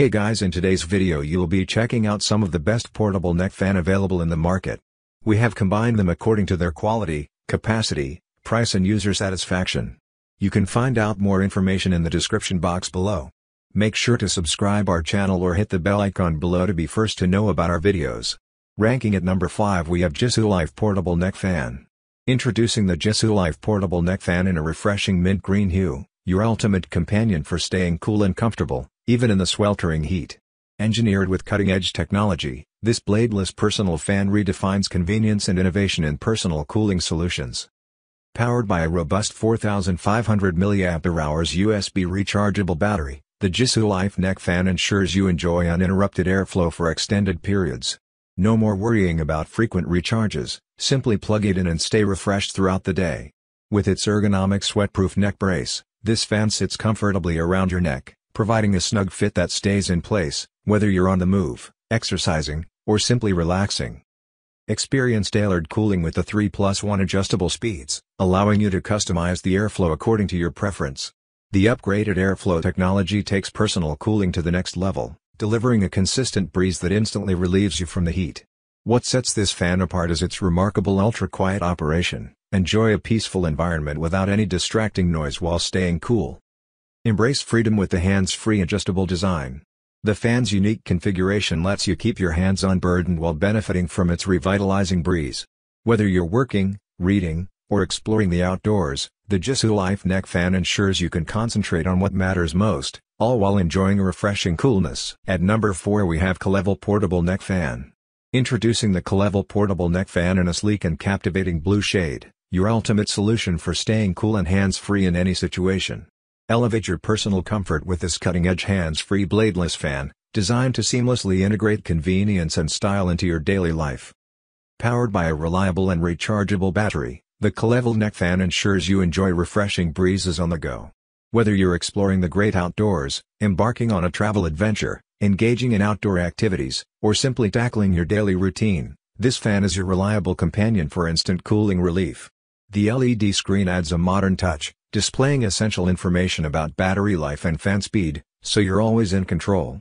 Hey guys in today's video you will be checking out some of the best portable neck fan available in the market. We have combined them according to their quality, capacity, price and user satisfaction. You can find out more information in the description box below. Make sure to subscribe our channel or hit the bell icon below to be first to know about our videos. Ranking at number 5 we have Jisu Life Portable Neck Fan. Introducing the Jisu Life Portable Neck Fan in a refreshing mint green hue, your ultimate companion for staying cool and comfortable even in the sweltering heat. Engineered with cutting-edge technology, this bladeless personal fan redefines convenience and innovation in personal cooling solutions. Powered by a robust 4500 mAh USB rechargeable battery, the Jisu Life neck fan ensures you enjoy uninterrupted airflow for extended periods. No more worrying about frequent recharges, simply plug it in and stay refreshed throughout the day. With its ergonomic sweatproof neck brace, this fan sits comfortably around your neck, providing a snug fit that stays in place, whether you're on the move, exercising, or simply relaxing. Experience tailored cooling with the 3 plus 1 adjustable speeds, allowing you to customize the airflow according to your preference. The upgraded airflow technology takes personal cooling to the next level, delivering a consistent breeze that instantly relieves you from the heat. What sets this fan apart is its remarkable ultra-quiet operation. Enjoy a peaceful environment without any distracting noise while staying cool. Embrace freedom with the hands-free adjustable design. The fan's unique configuration lets you keep your hands unburdened while benefiting from its revitalizing breeze. Whether you're working, reading, or exploring the outdoors, the Jisu Life neck fan ensures you can concentrate on what matters most, all while enjoying a refreshing coolness. At number 4 we have KALEVOL Portable Neck Fan. Introducing the KALEVOL Portable Neck Fan in a sleek and captivating blue shade, your ultimate solution for staying cool and hands-free in any situation. Elevate your personal comfort with this cutting-edge hands-free bladeless fan, designed to seamlessly integrate convenience and style into your daily life. Powered by a reliable and rechargeable battery, the KALEVOL neck fan ensures you enjoy refreshing breezes on the go. Whether you're exploring the great outdoors, embarking on a travel adventure, engaging in outdoor activities, or simply tackling your daily routine, this fan is your reliable companion for instant cooling relief. The LED screen adds a modern touch, displaying essential information about battery life and fan speed, so you're always in control.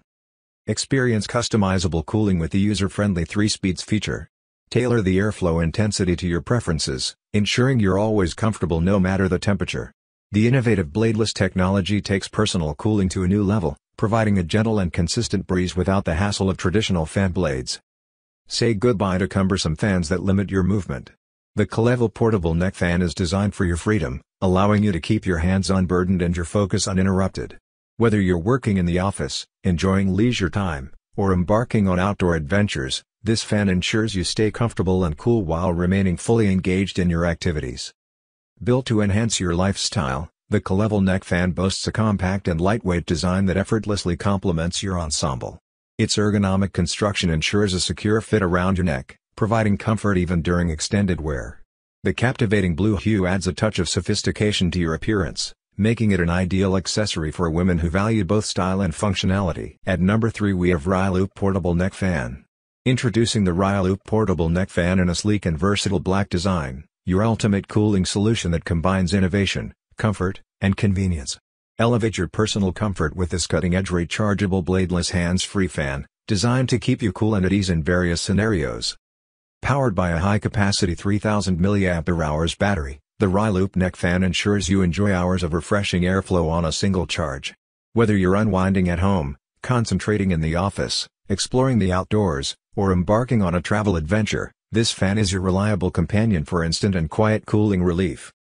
Experience customizable cooling with the user-friendly 3-speeds feature. Tailor the airflow intensity to your preferences, ensuring you're always comfortable no matter the temperature. The innovative bladeless technology takes personal cooling to a new level, providing a gentle and consistent breeze without the hassle of traditional fan blades. Say goodbye to cumbersome fans that limit your movement. The KALEVOL portable neck fan is designed for your freedom, allowing you to keep your hands unburdened and your focus uninterrupted. Whether you're working in the office, enjoying leisure time, or embarking on outdoor adventures, this fan ensures you stay comfortable and cool while remaining fully engaged in your activities. Built to enhance your lifestyle, the KALEVOL neck fan boasts a compact and lightweight design that effortlessly complements your ensemble. Its ergonomic construction ensures a secure fit around your neck, providing comfort even during extended wear. The captivating blue hue adds a touch of sophistication to your appearance, making it an ideal accessory for women who value both style and functionality. At number 3 we have Ryloop Portable Neck Fan. Introducing the Ryloop Portable Neck Fan in a sleek and versatile black design, your ultimate cooling solution that combines innovation, comfort, and convenience. Elevate your personal comfort with this cutting-edge rechargeable bladeless hands-free fan, designed to keep you cool and at ease in various scenarios. Powered by a high-capacity 3000 mAh battery, the Ryloop neck fan ensures you enjoy hours of refreshing airflow on a single charge. Whether you're unwinding at home, concentrating in the office, exploring the outdoors, or embarking on a travel adventure, this fan is your reliable companion for instant and quiet cooling relief.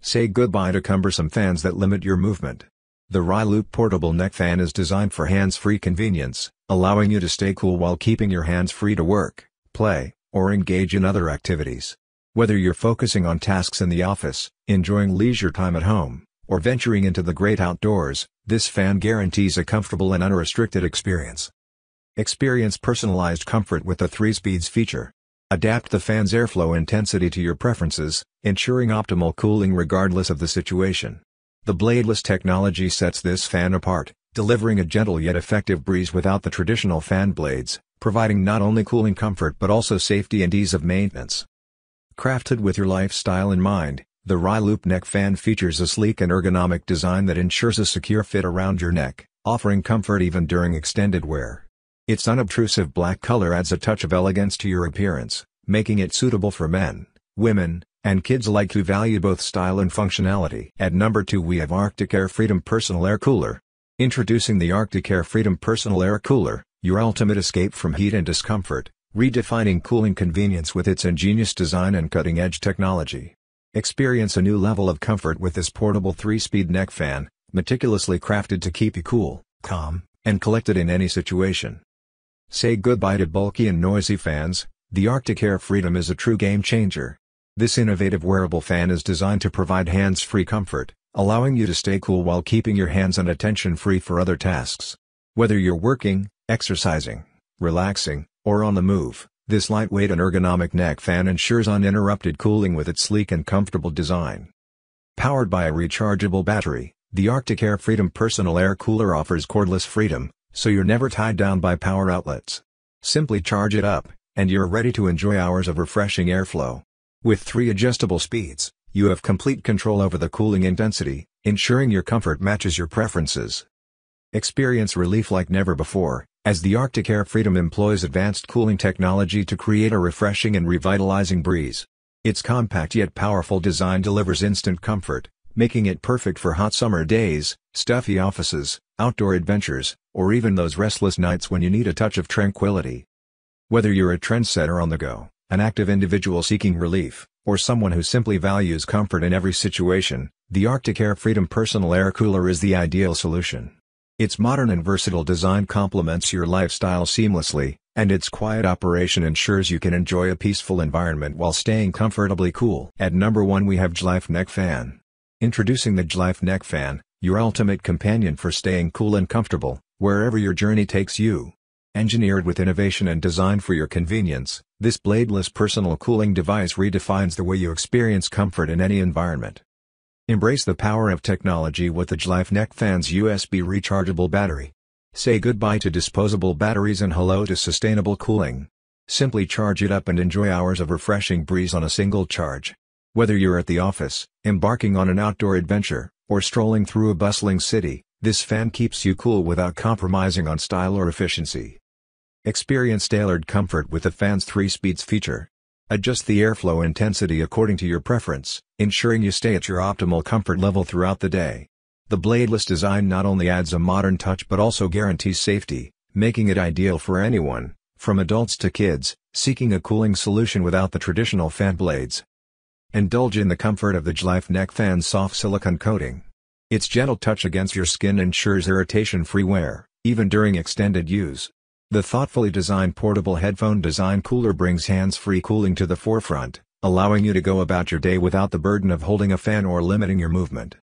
Say goodbye to cumbersome fans that limit your movement. The Ryloop portable neck fan is designed for hands-free convenience, allowing you to stay cool while keeping your hands free to work, play, or engage in other activities. Whether you're focusing on tasks in the office, enjoying leisure time at home, or venturing into the great outdoors, this fan guarantees a comfortable and unrestricted experience. Experience personalized comfort with the 3 speeds feature. Adapt the fan's airflow intensity to your preferences, ensuring optimal cooling regardless of the situation. The bladeless technology sets this fan apart, delivering a gentle yet effective breeze without the traditional fan blades, providing not only cooling comfort but also safety and ease of maintenance. Crafted with your lifestyle in mind, the Ryloop neck fan features a sleek and ergonomic design that ensures a secure fit around your neck, offering comfort even during extended wear. Its unobtrusive black color adds a touch of elegance to your appearance, making it suitable for men, women, and kids alike who value both style and functionality. At number 2 we have Arctic Air Freedom Personal Air Cooler. Introducing the Arctic Air Freedom Personal Air Cooler, your ultimate escape from heat and discomfort, redefining cooling convenience with its ingenious design and cutting-edge technology. Experience a new level of comfort with this portable 3-speed neck fan, meticulously crafted to keep you cool, calm, and collected in any situation. Say goodbye to bulky and noisy fans, the Arctic Air Freedom is a true game changer. This innovative wearable fan is designed to provide hands-free comfort, allowing you to stay cool while keeping your hands and attention free for other tasks. Whether you're working, exercising, relaxing, or on the move, this lightweight and ergonomic neck fan ensures uninterrupted cooling with its sleek and comfortable design. Powered by a rechargeable battery, the Arctic Air Freedom Personal Air Cooler offers cordless freedom, so you're never tied down by power outlets. Simply charge it up, and you're ready to enjoy hours of refreshing airflow. With three adjustable speeds, you have complete control over the cooling intensity, ensuring your comfort matches your preferences. Experience relief like never before, as the Arctic Air Freedom employs advanced cooling technology to create a refreshing and revitalizing breeze. Its compact yet powerful design delivers instant comfort, making it perfect for hot summer days, stuffy offices, outdoor adventures, or even those restless nights when you need a touch of tranquility. Whether you're a trendsetter on the go, an active individual seeking relief, or someone who simply values comfort in every situation, the Arctic Air Freedom Personal Air Cooler is the ideal solution. Its modern and versatile design complements your lifestyle seamlessly, and its quiet operation ensures you can enjoy a peaceful environment while staying comfortably cool. At number 1 we have Jlife Neck Fan. Introducing the Jlife Neck Fan, your ultimate companion for staying cool and comfortable, wherever your journey takes you. Engineered with innovation and designed for your convenience, this bladeless personal cooling device redefines the way you experience comfort in any environment. Embrace the power of technology with the Jlife Neck Fan's USB rechargeable battery. Say goodbye to disposable batteries and hello to sustainable cooling. Simply charge it up and enjoy hours of refreshing breeze on a single charge. Whether you're at the office, embarking on an outdoor adventure, or strolling through a bustling city, this fan keeps you cool without compromising on style or efficiency. Experience tailored comfort with the fan's 3 speeds feature. Adjust the airflow intensity according to your preference, ensuring you stay at your optimal comfort level throughout the day. The bladeless design not only adds a modern touch but also guarantees safety, making it ideal for anyone, from adults to kids, seeking a cooling solution without the traditional fan blades. Indulge in the comfort of the Jlife neck fan's soft silicone coating. Its gentle touch against your skin ensures irritation-free wear, even during extended use. The thoughtfully designed portable headphone design cooler brings hands-free cooling to the forefront, allowing you to go about your day without the burden of holding a fan or limiting your movement.